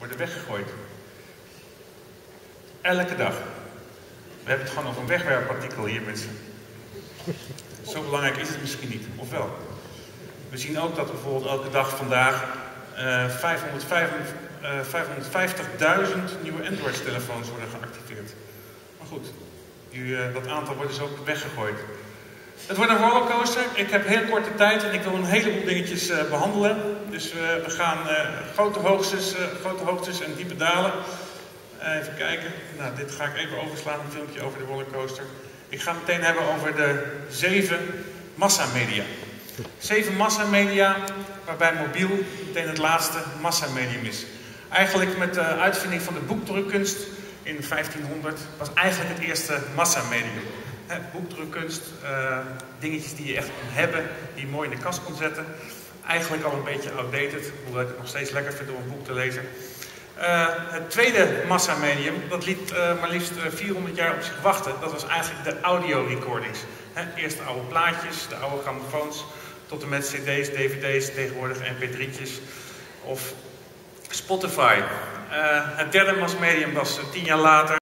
worden weggegooid. Elke dag. We hebben het gewoon over een wegwerpartikel hier, mensen. Zo belangrijk is het misschien niet, of wel? We zien ook dat bijvoorbeeld elke dag vandaag uh, 550.000 nieuwe Android-telefoons worden geactiveerd. Maar goed, die, uh, dat aantal wordt dus ook weggegooid. Het wordt een rollercoaster. Ik heb heel korte tijd en ik wil een heleboel dingetjes uh, behandelen. Dus we gaan grote, hoogtes, grote hoogtes en diepe dalen. even kijken. Nou, dit ga ik even overslaan, een filmpje over de rollercoaster. Ik ga het meteen hebben over de zeven massamedia. Zeven massamedia, waarbij mobiel meteen het laatste massamedium is. Eigenlijk met de uitvinding van de boekdrukkunst in 1500 was eigenlijk het eerste massamedium. Boekdrukkunst, uh, dingetjes die je echt kon hebben, die je mooi in de kast kon zetten. Eigenlijk al een beetje outdated, hoewel ik het nog steeds lekker vind om een boek te lezen. Uh, het tweede massamedium, dat liet uh, maar liefst 400 jaar op zich wachten. Dat was eigenlijk de audio recordings. eerst de oude plaatjes, de oude grammofoons, tot en met cd's, dvd's, tegenwoordig mp3'tjes of Spotify. Het derde massmedium was tien jaar later